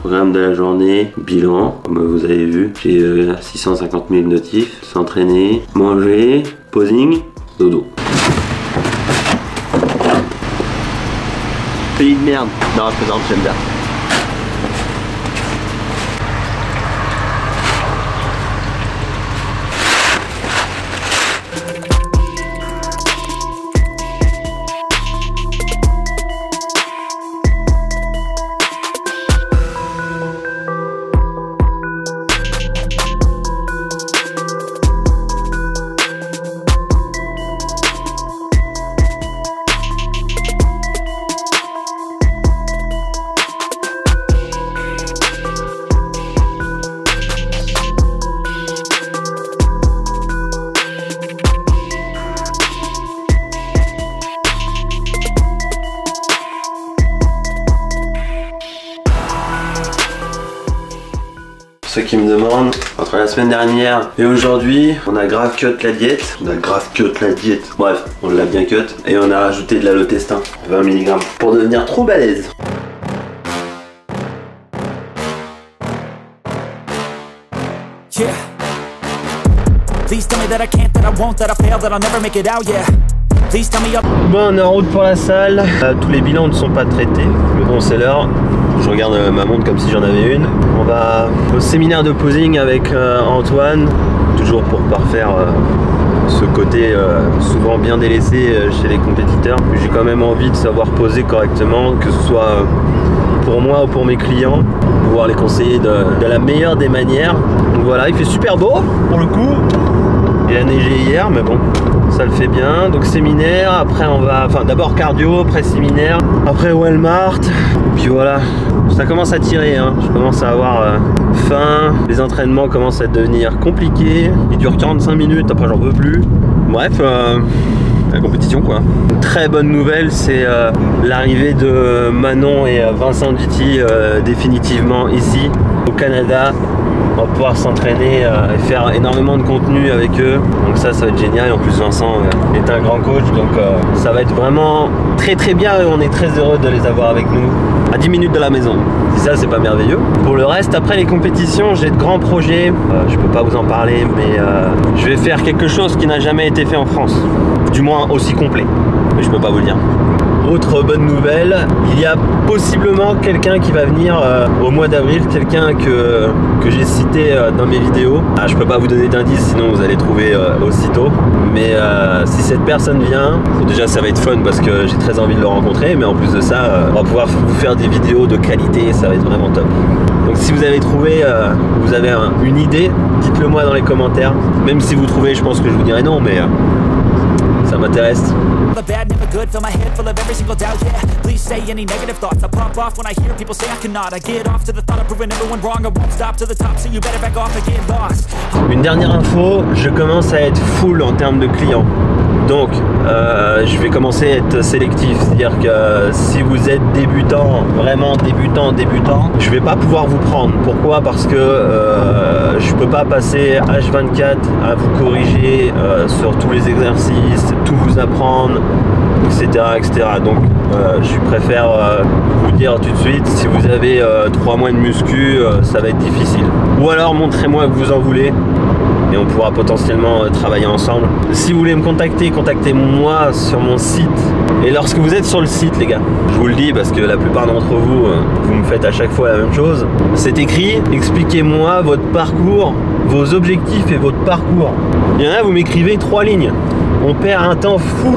Programme de la journée, bilan, comme vous avez vu, j'ai 650 000 notifs, s'entraîner, manger, posing, dodo. Pays de merde, non, présente, j'aime bien. Qui me demandent, entre la semaine dernière et aujourd'hui, on a grave cut la diète. On a grave cut la diète. Bref, on l'a bien cut. Et on a rajouté de l'allotestin, 20 mg, pour devenir trop balèze. Tell me that I can't, that I won't, that I fail, that I'll never make it out, yeah. Bon, on est en route pour la salle. Euh, tous les bilans ne sont pas traités. Mais bon, c'est l'heure. Je regarde euh, ma montre comme si j'en avais une. On va au séminaire de posing avec euh, Antoine, toujours pour parfaire euh, ce côté euh, souvent bien délaissé euh, chez les compétiteurs. J'ai quand même envie de savoir poser correctement, que ce soit pour moi ou pour mes clients, pouvoir les conseiller de, de la meilleure des manières. Donc voilà, il fait super beau pour le coup. Il a neigé hier, mais bon, ça le fait bien. Donc séminaire, après on va, enfin d'abord cardio, après séminaire, après Walmart. Puis voilà, ça commence à tirer. hein. Je commence à avoir euh, faim. Les entraînements commencent à devenir compliqués. Ils durent 45 minutes, après j'en peux plus. Bref. euh, la compétition quoi. Une très bonne nouvelle, c'est euh, l'arrivée de Manon et euh, Vincent Duty euh, définitivement ici au Canada. On va pouvoir s'entraîner euh, et faire énormément de contenu avec eux. Donc ça, ça va être génial. En plus, Vincent est un grand coach, donc ça va être vraiment très très bien. Et on est très heureux de les avoir avec nous à 10 minutes de la maison. Si ça, c'est pas merveilleux. Pour le reste, après les compétitions, j'ai de grands projets. Je peux pas vous en parler, mais je vais faire quelque chose qui n'a jamais été fait en France. Du moins aussi complet. Mais je peux pas vous le dire. Autre bonne nouvelle, il y a possiblement quelqu'un qui va venir euh, au mois d'avril, quelqu'un que, que j'ai cité euh, dans mes vidéos. Ah, je peux pas vous donner d'indice, sinon vous allez trouver euh, aussitôt. Mais si cette personne vient, déjà ça va être fun parce que j'ai très envie de le rencontrer, mais en plus de ça, on va pouvoir vous faire des vidéos de qualité, ça va être vraiment top. Donc si vous avez trouvé, vous avez un- une idée, dites-le moi dans les commentaires. Même si vous trouvez, je pense que je vous dirai non, mais m'intéresse. The bad, never good, fill my head full of every single doubt, yeah. Please say any negative thoughts, I pop off when I hear people say I cannot. I get off to the thought of proving everyone wrong, I won't stop to the top So you better back off and get lost. Une dernière info, je commence à être full en termes de clients. Donc, euh, je vais commencer à être sélectif. C'est-à-dire que si vous êtes débutant, vraiment débutant, débutant, je vais pas pouvoir vous prendre. Pourquoi? Parce que euh, je peux pas passer H24 à vous corriger euh, sur tous les exercices, tout vous apprendre, etc. etc. Donc, euh, je préfère euh, vous dire tout de suite, si vous avez 3 mois de muscu, ça va être difficile. Ou alors, montrez-moi que vous en voulez on pourra potentiellement euh, travailler ensemble. Si vous voulez me contacter, contactez-moi sur mon site. Et lorsque vous êtes sur le site, les gars, je vous le dis parce que la plupart d'entre vous, euh, vous me faites à chaque fois la même chose. C'est écrit, expliquez-moi votre parcours, vos objectifs et votre parcours. Il y en a, vous m'écrivez trois lignes. On perd un temps fou.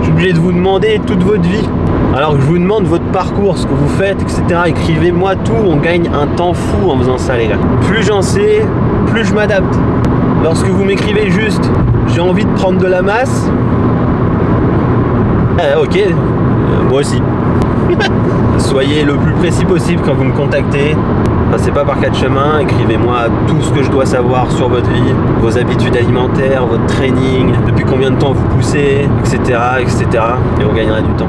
Je suis obligé de vous demander toute votre vie. Alors que je vous demande votre parcours, ce que vous faites, etc. Écrivez-moi tout, on gagne un temps fou en faisant ça les gars. Plus j'en sais, plus je m'adapte. Lorsque vous m'écrivez juste j'ai envie de prendre de la masse, eh, ok, euh, moi aussi. Soyez le plus précis possible quand vous me contactez. Passez pas par quatre chemins, écrivez-moi tout ce que je dois savoir sur votre vie, vos habitudes alimentaires, votre training, depuis combien de temps vous poussez, etc. etc. et on gagnera du temps.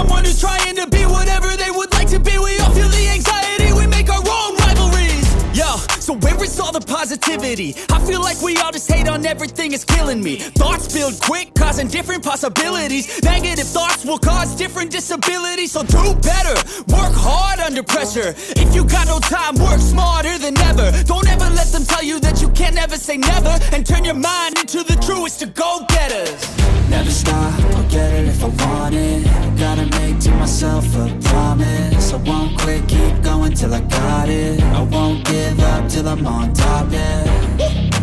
someone who's trying to be whatever they would like to be. We all feel the anxiety. We make our own rivalries. Yo, so where is all the positivity? I feel like we all just hate on everything, it's killing me. Thoughts build quick, causing different possibilities. Negative thoughts will cause different disabilities. So do better, work hard under pressure. If you got no time, work smarter than ever. Don't ever let them tell you that you can't ever say never. And turn your mind into the truest to go it I won't give up till I'm on top, yeah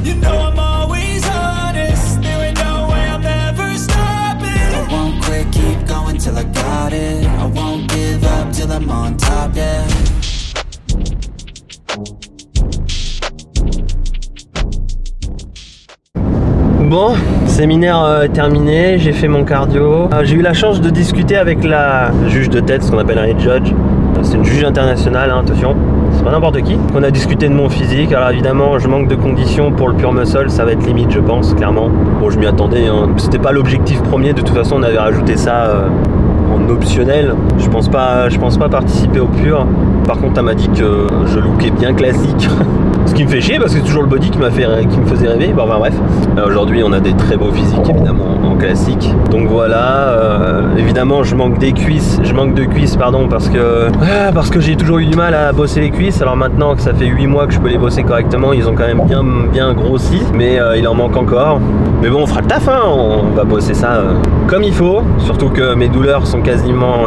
You know I'm always honest. There ain't no way I'm ever stopping. I won't quit, keep going till I got it I won't give up till I'm on top, yeah Bon, séminaire euh, terminé, j'ai fait mon cardio. Euh, j'ai eu la chance de discuter avec la juge de tête, ce qu'on appelle un judge. Juge internationale, hein, attention, c'est pas n'importe qui. On a discuté de mon physique. Alors évidemment, je manque de conditions pour le pure muscle, ça va être limite, je pense, clairement. Bon, je m'y attendais, hein. c'était pas l'objectif premier. De toute façon, on avait rajouté ça euh, en optionnel. Je pense pas, je pense pas participer au pur. Par contre, elle m'a dit que je lookais bien classique. Ce qui me fait chier parce que c'est toujours le body qui fait me faisait rêver. Bon, enfin bref. Euh, Aujourd'hui, on a des très beaux physiques évidemment en classique. Donc voilà. euh, évidemment, je manque des cuisses. Je manque de cuisses, pardon, parce que ah, parce que j'ai toujours eu du mal à bosser les cuisses. Alors maintenant que ça fait 8 mois que je peux les bosser correctement, ils ont quand même bien grossi. Mais euh, il en manque encore. Mais bon, on fera le taf. Hein. On va bosser ça comme il faut. Surtout que mes douleurs sont quasiment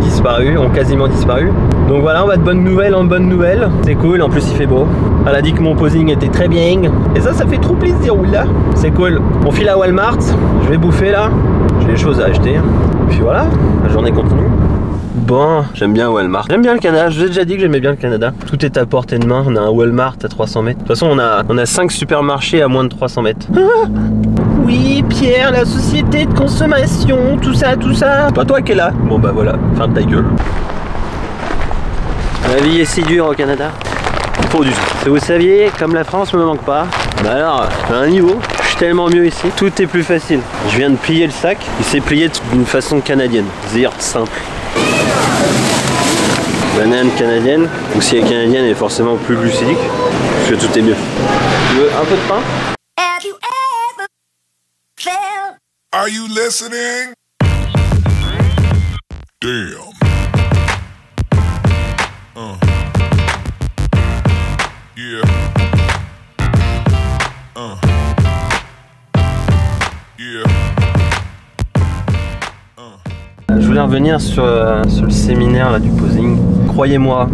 disparues, ont quasiment disparu. Donc voilà, on va de bonnes nouvelles en bonnes nouvelles. C'est cool. En plus, il fait beau. Elle a dit que mon posing était très bien. Et ça, ça fait trop plaisir, là. C'est cool. On file à Walmart. Je vais bouffer là. J'ai des choses à acheter. Puis voilà, la journée continue. Bon, j'aime bien Walmart. J'aime bien le Canada. Je vous ai déjà dit que j'aimais bien le Canada. Tout est à portée de main. On a un Walmart à 300 mètres. De toute façon, on a, on a 5 supermarchés à moins de 300 mètres. Oui, Pierre, la société de consommation, tout ça, tout ça. Pas toi qui es là. Bon bah voilà, fin de ta gueule. La vie est si dure au Canada. Pour du tout. Si vous saviez, comme la France me manque pas, bah alors, à un niveau, je suis tellement mieux ici. Tout est plus facile. Je viens de plier le sac. Il s'est plié d'une façon canadienne. C'est-à-dire simple. Banane canadienne. Donc si elle est canadienne, elle est forcément plus glucidique. Parce que tout est mieux. Tu veux un peu de pain? Have you ever felt Are you listening? Damn. Uh. Uh. Yeah. Je voulais revenir sur, euh, sur le séminaire du posing. Croyez-moi,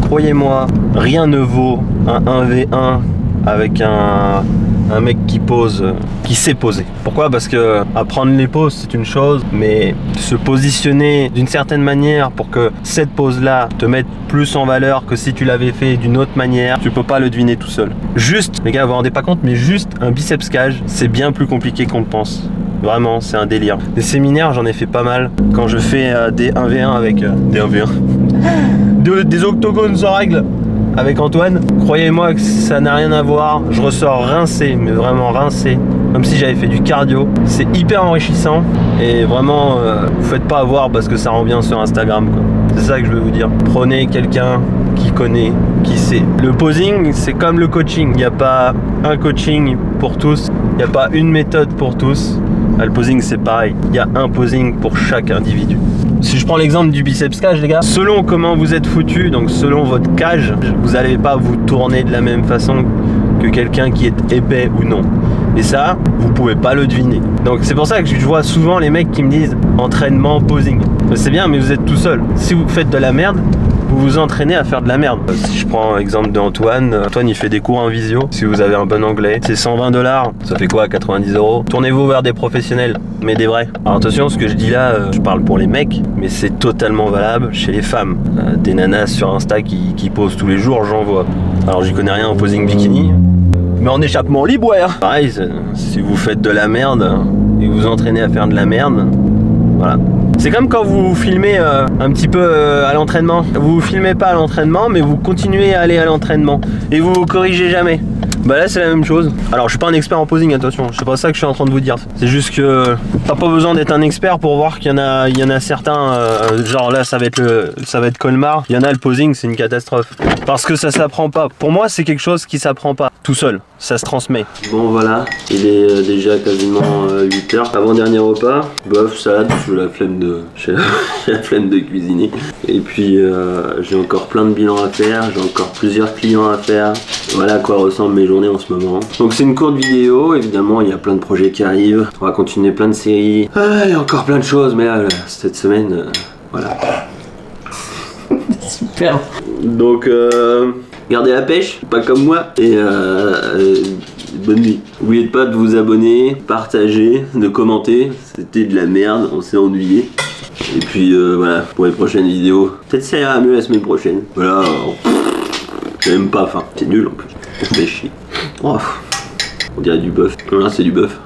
croyez-moi, rien ne vaut un 1v1 avec un, un mec qui pose, qui sait poser. Pourquoi? Parce que apprendre les poses c'est une chose, mais se positionner d'une certaine manière pour que cette pose-là te mette plus en valeur que si tu l'avais fait d'une autre manière, tu peux pas le deviner tout seul. Juste, les gars, vous vous rendez pas compte, mais juste un biceps cage, c'est bien plus compliqué qu'on le pense. Vraiment, c'est un délire. Des séminaires, j'en ai fait pas mal. Quand je fais euh, des 1v1 avec... euh, des 1v1. De- des octogones sans règles avec Antoine. Croyez-moi que ça n'a rien à voir. Je ressors rincé, mais vraiment rincé. Comme si j'avais fait du cardio. C'est hyper enrichissant. Et vraiment, euh, vous faites pas avoir parce que ça rend bien sur Instagram. C'est ça que je veux vous dire. Prenez quelqu'un qui connaît, qui sait. Le posing, c'est comme le coaching. Il n'y a pas un coaching pour tous. Il n'y a pas une méthode pour tous. Ah, Le posing, c'est pareil. Il y a un posing pour chaque individu. Si je prends l'exemple du biceps cage, les gars, selon comment vous êtes foutu, donc selon votre cage, vous n'allez pas vous tourner de la même façon que quelqu'un qui est épais ou non. Et ça, vous pouvez pas le deviner. Donc c'est pour ça que je vois souvent les mecs qui me disent entraînement, posing. C'est bien, mais vous êtes tout seul. Si vous faites de la merde, vous vous entraînez à faire de la merde. Si je prends l'exemple d'Antoine, Antoine il fait des cours en visio. Si vous avez un bon anglais, c'est 120 dollars. Ça fait quoi 90 euros? Tournez-vous vers des professionnels, mais des vrais. Alors attention, ce que je dis là, euh, je parle pour les mecs, mais c'est totalement valable chez les femmes. Euh, Des nanas sur Insta qui, posent tous les jours, j'en vois. Alors j'y connais rien en posing bikini. Mais en échappement libre, ouais. hein. Pareil, si vous faites de la merde et vous entraînez à faire de la merde, voilà. C'est comme quand vous filmez euh, un petit peu euh, à l'entraînement. Vous filmez pas à l'entraînement, mais vous continuez à aller à l'entraînement. Et vous vous corrigez jamais. Bah là c'est la même chose. Alors je suis pas un expert en posing, attention, c'est pas ça que je suis en train de vous dire. C'est juste que t'as pas besoin d'être un expert pour voir qu'il y en a, il y en a certains, euh, genre là ça va être le, ça va être Colmar. Il y en a le posing, c'est une catastrophe. Parce que ça s'apprend pas. Pour moi c'est quelque chose qui s'apprend pas tout seul. Ça se transmet. Bon voilà, il est euh, déjà quasiment 8h. Avant dernier repas, bof, salade, j'ai la flemme de, j'ai la, flemme de cuisiner. Et puis euh, j'ai encore plein de bilans à faire, j'ai encore plusieurs clients à faire. Voilà à quoi ressemblent mes journées en ce moment. Donc c'est une courte vidéo, évidemment il y a plein de projets qui arrivent. On va continuer plein de séries. Ah, il y a encore plein de choses, mais là, euh, cette semaine, euh, voilà. Super. Donc, euh, gardez la pêche, pas comme moi. Et euh, euh, bonne nuit. N'oubliez pas de vous abonner, partager, de commenter. C'était de la merde, on s'est ennuyé. Et puis euh, voilà, pour les prochaines vidéos. Peut-être ça ira mieux la semaine prochaine. Voilà. euh, J'aime pas, enfin, c'est nul en plus. On fait chier. Oh, on dirait du bœuf. Voilà, c'est du bœuf.